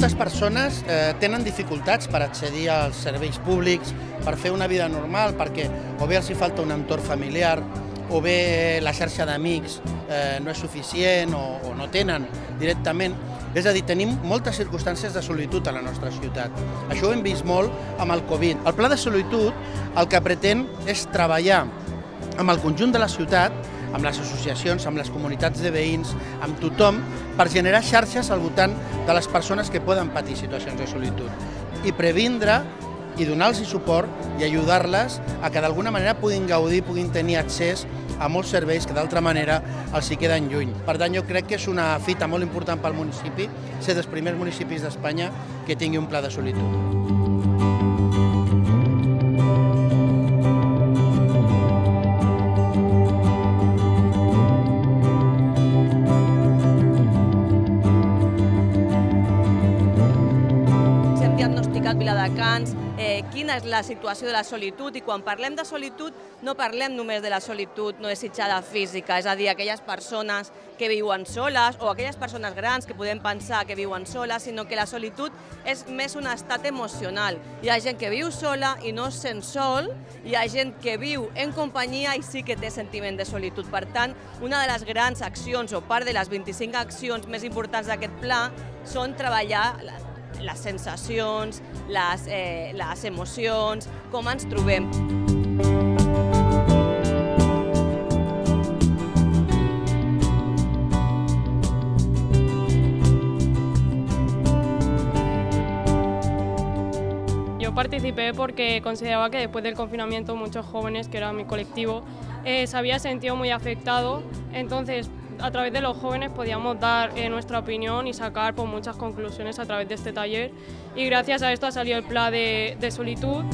moltes persones eh, tenen dificultats per accedir als serveis públics, per fer una vida normal, perquè o bé els hi falta un entorn familiar, o bé la xarxa d'amics eh, no és suficient o, o no tenen directament. És a dir, tenim moltes circumstàncies de solitud a la nostra ciutat. Això ho hem vist molt amb el Covid. El pla de solitud el que pretén és treballar amb el conjunt de la ciutat, amb les associacions, amb les comunitats de veïns, amb tothom, per generar xarxes al voltant de les persones que poden patir situacions de solitud i previndre i donar-los suport i ajudar-les a que d'alguna manera puguin gaudir, puguin tenir accés a molts serveis que d'altra manera els hi queden lluny. Per tant, jo crec que és una fita molt important pel municipi, ser dels primers municipis d'Espanya que tingui un pla de solitud. Viladecans, eh, quina és la situació de la solitud i quan parlem de solitud no parlem només de la solitud no desitjada física, és a dir, aquelles persones que viuen soles o aquelles persones grans que podem pensar que viuen soles, sinó que la solitud és més un estat emocional. Hi ha gent que viu sola i no es sent sol, hi ha gent que viu en companyia i sí que té sentiment de solitud. Per tant, una de les grans accions o part de les 25 accions més importants d'aquest pla són treballar les sensacions, les, eh, les emocions, com ens. Yo participé porque consideraba que después del confinamiento muchos jóvenes, que era mi colectivo, eh, se había sentido muy afectado, entonces a través de los jóvenes podíamos dar eh, nuestra opinión y sacar pues, muchas conclusiones a través de este taller y gracias a esto ha salido el plan de, de solitud.